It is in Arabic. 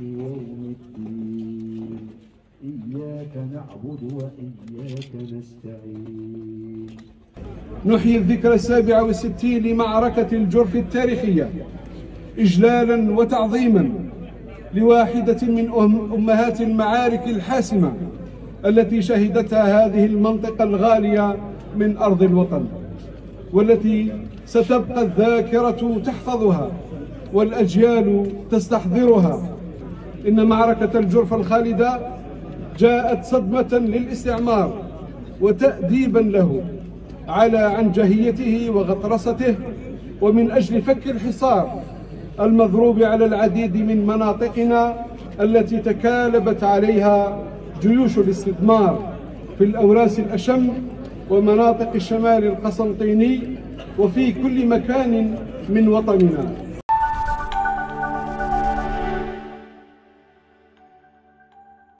يوم الدين إياك نعبد وإياك نستعين نحيي الذكرى السابعة والستين لمعركة الجرف التاريخية. إجلالا وتعظيما لواحدة من أم- أمهات المعارك الحاسمة التي شهدتها هذه المنطقة الغالية من أرض الوطن والتي ستبقى الذاكرة تحفظها والأجيال تستحضرها. إن معركة الجرف الخالدة جاءت صدمة للاستعمار وتأديبا له على عنجهيته وغطرسته ومن أجل فك الحصار المضروب على العديد من مناطقنا التي تكالبت عليها جيوش الاستثمار في الأوراس الأشم ومناطق الشمال القسنطيني وفي كل مكان من وطننا.